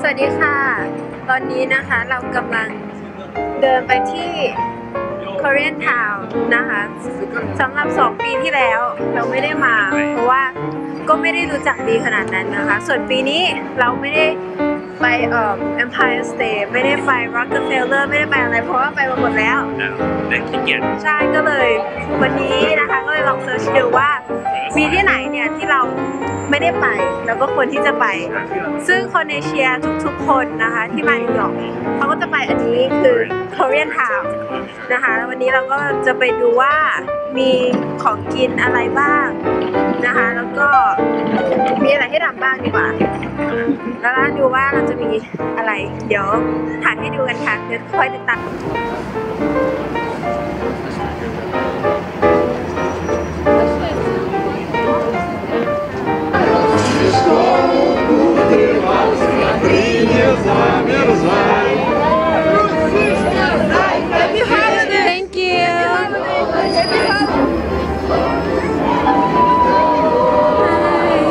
สวัสดีค่ะ ตอนนี้นะคะเรากำลังเดินไปที่ Korean Town นะคะสำหรับ 2 ปีที่แล้วเราไม่ได้มา เพราะว่าก็ไม่ได้รู้จักดีขนาดนั้นนะคะ ส่วนปีนี้เราไม่ได้ไปเอ่อ Empire State ไม่ได้ไป Rockefeller ไม่ได้ไปอะไร เพราะว่าไปมาหมดแล้ว เด็กขี้เกียจใช่ก็เลยวันนี้นะคะก็เลยลองเซิร์ชดูว่า มีที่ไหนเนี่ยที่เราไม่ได้ไปแล้วก็ควรที่จะไป ซึ่งคนเอเชียทุกๆคนนะคะที่มานิวยอร์กเขาก็จะไปอันนี้คือ Korean Town นะคะวันนี้เราก็จะไปดูว่ามีของกินอะไรบ้างนะคะแล้วก็มีอะไรให้ทำบ้างดีกว่า แล้วเราดูว่าเราจะมีอะไร เดี๋ยวถ่ายให้ดูกันค่ะเดี๋ยวคอยติดตาม Thank you.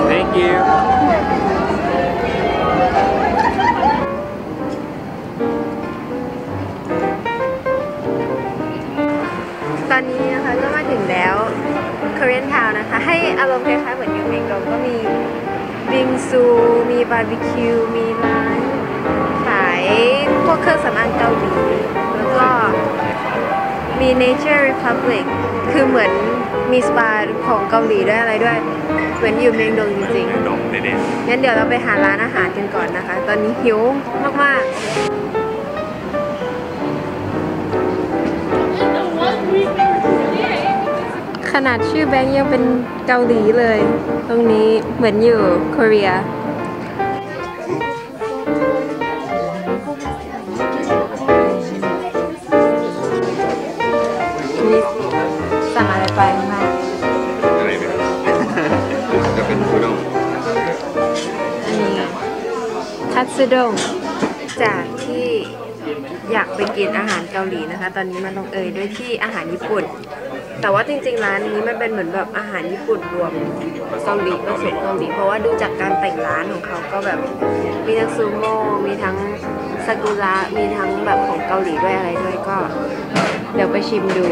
thank you ตอนนี้นะคะก็มาถึงแล้ว Korean Town นะคะ ให้อารมณ์คล้ายๆเหมือนยูเมงดงก็มีบิงซู มีบาร์บีคิว มีางเกาหลีแล้วก็มี Nature Republic คือเหมือนมีสปาของเกาหลีด้วยอะไรด้วย เหมือนอยู่เมงดงจริงๆดงเด็ดงั้นเดี๋ยวเราไปหาร้านอาหารกันก่อนนะคะ ตอนนี้หิวมากๆขนาดชื่อแบงค์ยังเป็นเกาหลีเลย ตรงนี้เหมือนอยู่เกาหลี คัตสึด้งจากที่อยากไปกินอาหารเกาหลีนะคะ ตอนนี้มาลงเอยด้วยที่อาหารญี่ปุ่น แต่ว่าจริงๆร้านนี้มันเป็นเหมือนแบบอาหารญี่ปุ่นรวมเกาหลีผสมเกาหลีเพราะว่าดูจากการแต่งร้านของเขาก็แบบมีทั้งซูโม่มีทั้งซากุระมีทั้งแบบของเกาหลีด้วยอะไรด้วยก็ เดี๋ยวไปชิมดู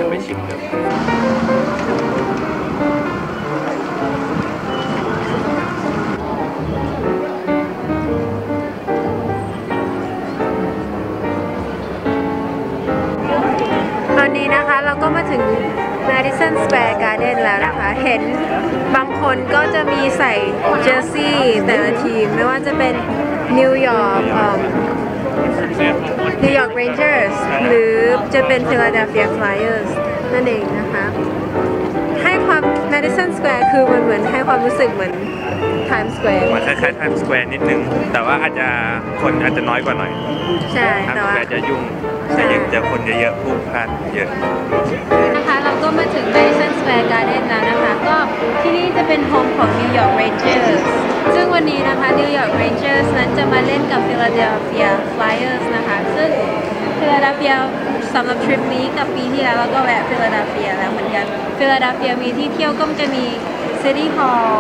นนี้นะคะเราก็มาถึง Madison Square Garden แล้วนะคะ เห็นบางคนก็จะมีใส่เจอร์ซี่แต่ละทีม ไม่ว่าจะเป็นนิวยอร์ก New York Rangers หรือจะเป็น Philadelphia Flyers นั่นเองนะคะ ให้ความ Madison Square คือมันเหมือนให้ความรู้สึกเหมือน Times Square มันคล้ายๆ Times Square นิดนึง แต่ว่าอาจจะคนอาจจะน้อยกว่าหน่อย ใช่ Times แต่ว่า Square จะยุ่ง แต่ยังเจอคนเยอะๆพลุกพล่านเยอะนะคะเราก็มาถึง Madison Square Garden แล้วนะคะ ก็ที่นี่จะเป็นโฮมของ New York Rangers ซึ่งวันนี้นะคะ New York Rangers นั้นจะมาเล่นกับ Philadelphia Flyers นะคะ ซึ่ง Philadelphia สำหรับทริปนี้กับปีที่แล้วเราก็แวะ Philadelphia แล้วเหมือนกัน Philadelphia มีที่เที่ยวก็จะมี City Hall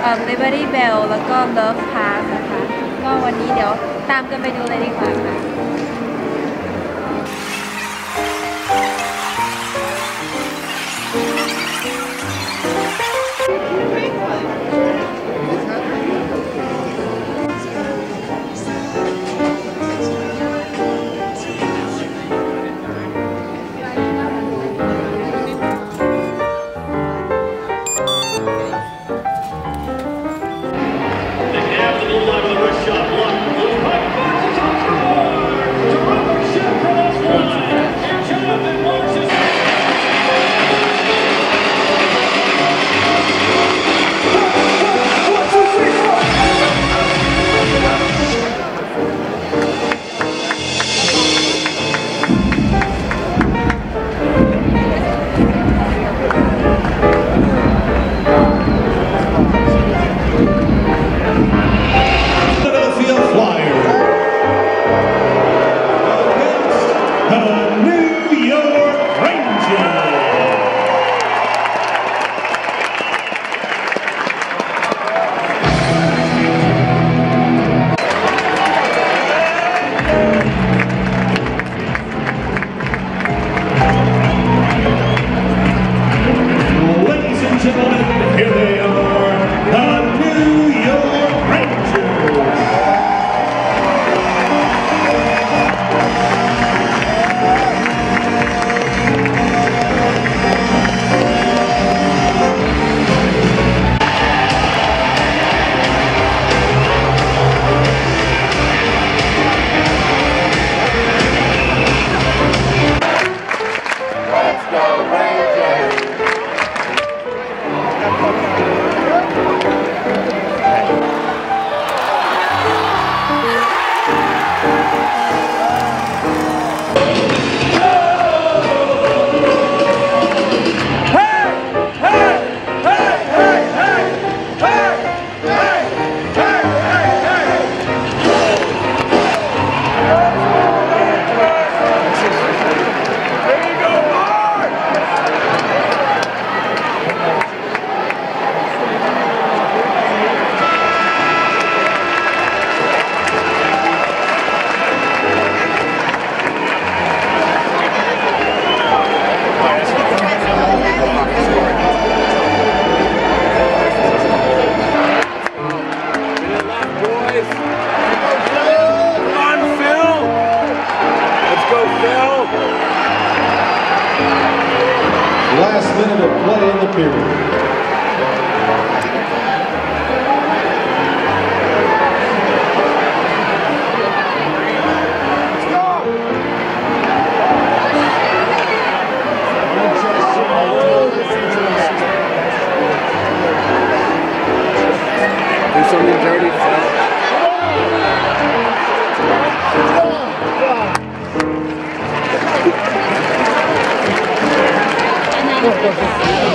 เอ่อ Liberty Bell แล้วก็ Love Park นะคะ ก็วันนี้เดี๋ยวตามกันไปดูเลยดีกว่าค่ะ last minute of play in the period. Obrigado.